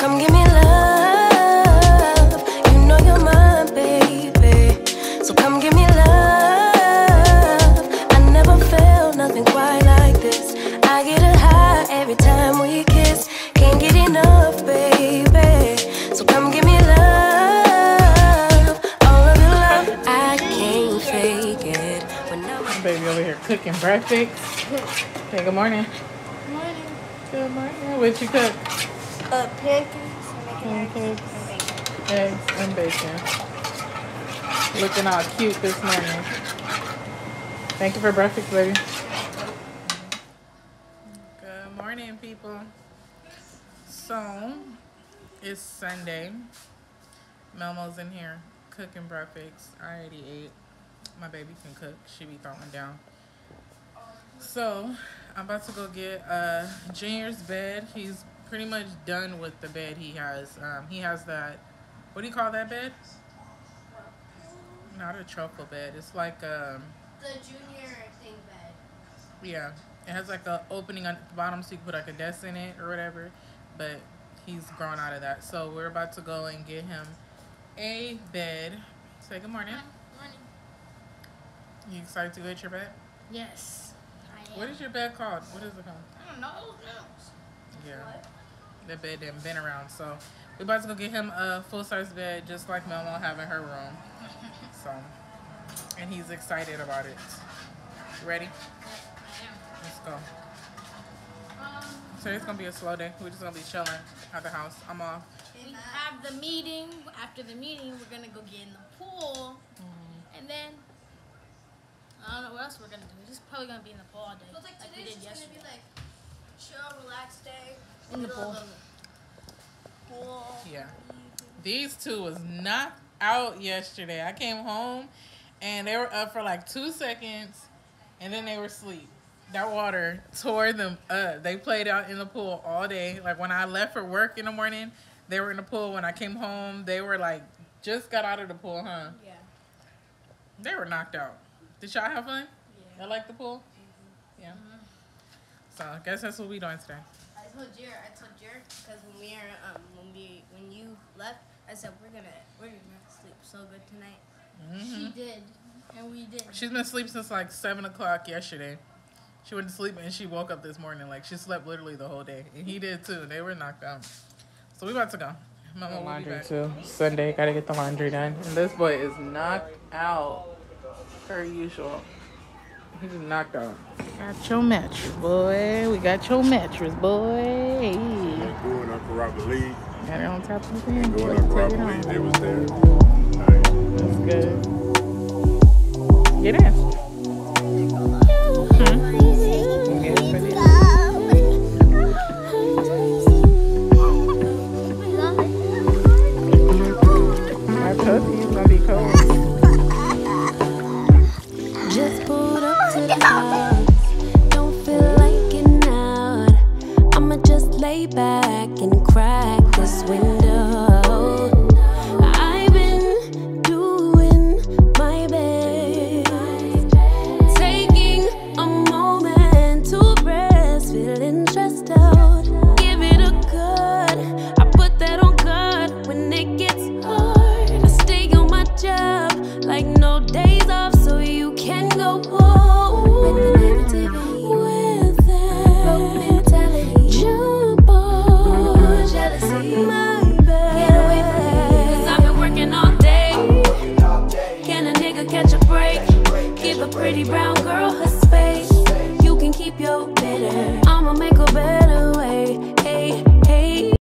come give me love. You know you're mine, baby. So come give me love. I never felt nothing quite like this. I get a high every time we kiss. Can't get enough, baby. So come give me love. All of your love, I can't fake it. I'm baby over here cooking breakfast. Hey, good morning. Good Morning. Good morning. What you cook? Uh, pancakes. Pancakes. eggs Eggs and bacon. and bacon. Looking all cute this morning. Thank you for breakfast, baby. Good morning, people. So, it's Sunday. Melmo's in here cooking breakfast. I already ate. My baby can cook. She be throwing down. So, I'm about to go get uh, Junior's bed. He's pretty much done with the bed he has. Um, he has that, what do you call that bed? Not a truffle bed. It's like, um, The junior thing bed. yeah, it has like a opening on the bottom so you can put like a desk in it or whatever. But he's grown out of that. So we're about to go and get him a bed. Say good morning. Morning. You excited to get your bed? Yes. I am. What is your bed called? What is it called? I don't know. Yeah. The bed didn't been around. So we're about to go get him a full size bed just like Melmo have in her room. So and he's excited about it. You ready? I Let's go. am. Um, Today's gonna be a slow day. We're just gonna be chilling at the house. I'm off. we have the meeting. After the meeting, we're gonna go get in the pool, and then I don't know what else we're gonna do. We're just probably gonna be in the pool all day, But like like we today's did just yesterday. gonna be like chill, relaxed day. In the pool. of the Pool. Yeah. These two was knocked out yesterday. I came home and they were up for like two seconds and then they were asleep. That water tore them up. They played out in the pool all day. Like when I left for work in the morning, they were in the pool. When I came home, they were like just got out of the pool, huh? Yeah. They were knocked out. Did y'all have fun? Yeah. Y'all like the pool? Mm-hmm. Yeah. So I guess that's what we doing today. I told Jer, I told Jer, because when we were, um, when we, when you left, I said we're gonna, we're gonna sleep so good tonight. Mhm. She did, and we did. She's been asleep since like seven o'clock yesterday. She went to sleep and she woke up this morning. Like she slept literally the whole day, and he did too. They were knocked out. So we about to go. Mama will be laundry back. too. Sunday, gotta get the laundry done. And this boy is knocked out, per usual. He's knocked out. Got your mattress, boy. We got your mattress, boy. Hey. Going Uncle Robert Lee. Got it on top of the thing. Going Let's Uncle it Robert Lee. They was there. Nice. That's good. Get in. Hmm? Get in. I told you it's gonna be cold. Just pulled up Don't feel like. I'ma just lay back and crack this window. Pretty brown girl her space. You can keep your bitter. I'ma make a hey.